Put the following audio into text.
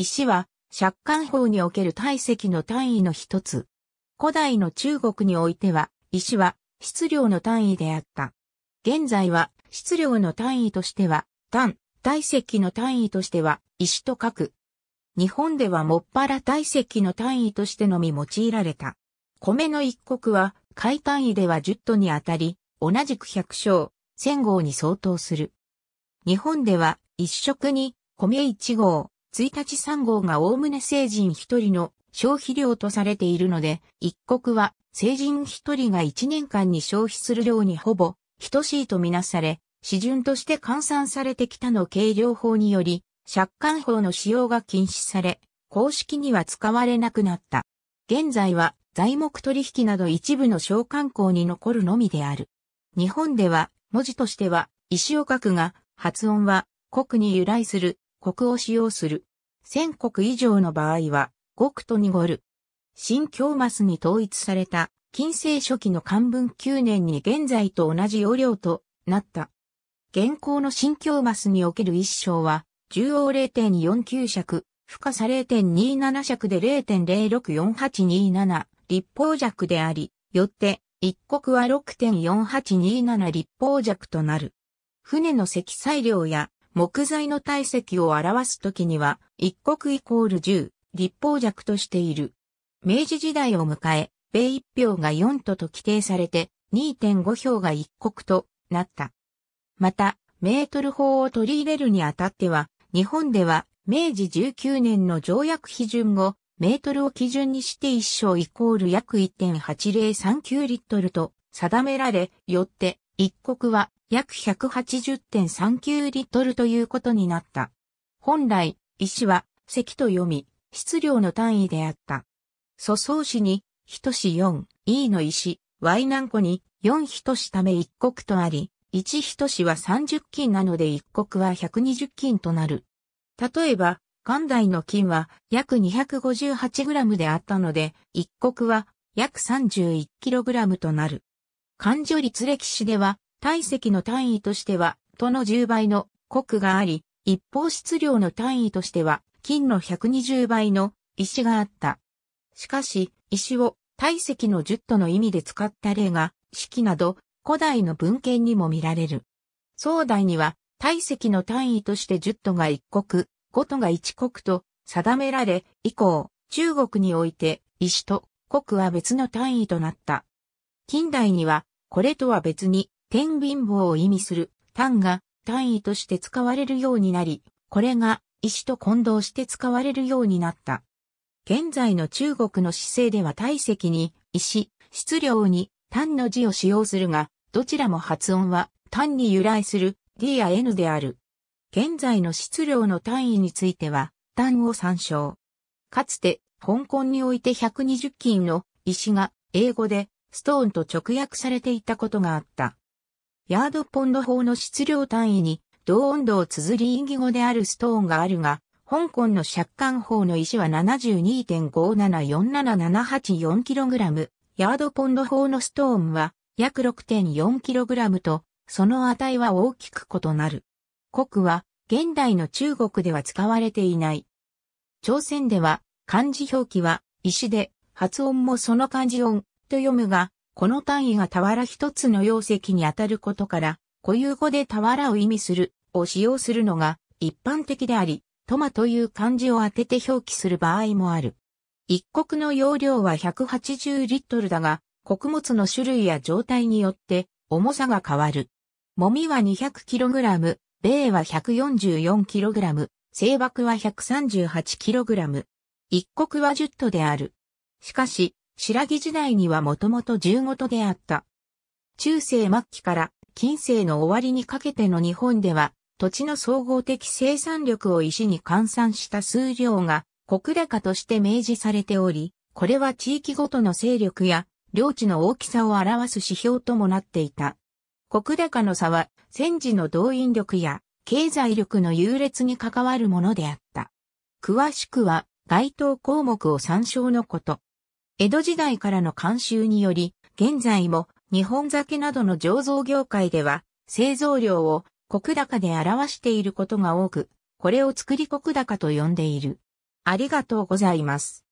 石は、借款法における体積の単位の一つ。古代の中国においては、石は質量の単位であった。現在は質量の単位としては、単、体積の単位としては、石と書く。日本ではもっぱら体積の単位としてのみ用いられた。米の一国は、回単位では10トにあたり、同じく百姓、千号に相当する。日本では、一食に、米一号、1日3号がおおむね成人一人の消費量とされているので、一国は成人一人が一年間に消費する量にほぼ等しいとみなされ、基準として換算されてきたの計量法により、借款法の使用が禁止され、公式には使われなくなった。現在は材木取引など一部の小観光に残るのみである。日本では文字としては石を書くが発音は国に由来する国を使用する。千国以上の場合は国と濁る。新京マスに統一された近世初期の漢文9年に現在と同じ要領となった。現行の新京マスにおける一章は、中央0.49尺、深さ0.27尺で0.064827立方弱であり、よって一国は6.4827立方弱となる。船の積載量や木材の体積を表すときには、一国イコール10立方弱としている。明治時代を迎え、米一票が4都と規定されて、2.5票が一国となった。また、メートル法を取り入れるにあたっては、日本では明治19年の条約批准後、メートルを基準にして一升イコール約1.8039リットルと定められ、よって一国は約180.39リットルということになった。本来、石は石と読み、質量の単位であった。粗相紙に、等し4、E の石、Y 何個に4等しため一国とあり、1等しは30金なので一国は120金となる。例えば、元代の金は約 258g であったので、一国は約 31kg となる。漢序率歴史では、体積の単位としては、都の10倍の国があり、一方質量の単位としては、金の120倍の石があった。しかし、石を体積の10との意味で使った例が、式など古代の文献にも見られる。宋代には体積の単位として10都が1国、5都が1国と定められ、以降、中国において石と国は別の単位となった。近代には、これとは別に、天秤棒を意味する単が単位として使われるようになり、これが石と混同して使われるようになった。現在の中国の姿勢では体積に石、質量に単の字を使用するが、どちらも発音は単に由来する D や N である。現在の質量の単位については単を参照。かつて香港において120金の石が英語でストーンと直訳されていたことがあった。ヤードポンド法の質量単位に同温度を綴り意義語であるストーンがあるが、香港の借款法の石は 72.5748784kg、ヤードポンド法のストーンは約 6.4kg と、その値は大きく異なる。国は、現代の中国では使われていない。朝鮮では、漢字表記は、石で、発音もその漢字音と読むが、この単位が俵一つの容積にあたることから、固有語で俵を意味するを使用するのが一般的であり、トマという漢字を当てて表記する場合もある。一国の容量は180リットルだが、穀物の種類や状態によって重さが変わる。もみは 200kg、米は 144kg、清爆は 138kg。一国は10トである。しかし、白木時代にはもともと15トであった。中世末期から近世の終わりにかけての日本では、土地の総合的生産力を石に換算した数量が国高として明示されており、これは地域ごとの勢力や領地の大きさを表す指標ともなっていた。国高の差は戦時の動員力や経済力の優劣に関わるものであった。詳しくは該当項目を参照のこと。江戸時代からの慣習により、現在も日本酒などの醸造業界では製造量を国高で表していることが多く、これを作り国高と呼んでいる。ありがとうございます。